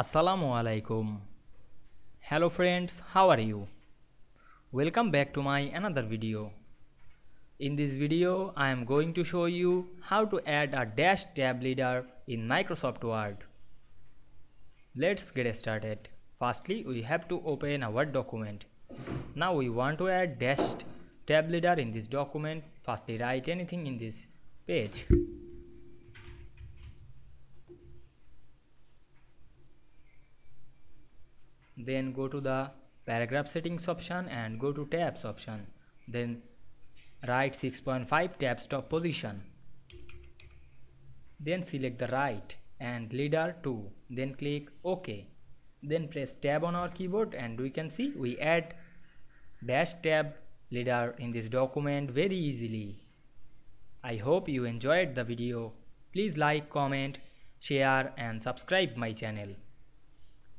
Assalamu alaikum. Hello friends, how are you? Welcome back to my another video. In this video, I am going to show you how to add a dash tab leader in Microsoft Word. Let's get started. Firstly, we have to open a Word document. Now we want to add dash tab leader in this document. Firstly, write anything in this page. Then go to the paragraph settings option and go to tabs option. Then write 6.5 tab stop position. Then select the right and leader 2 then click ok. Then press tab on our keyboard and we can see we add dash tab leader in this document very easily. I hope you enjoyed the video. Please like comment share and subscribe my channel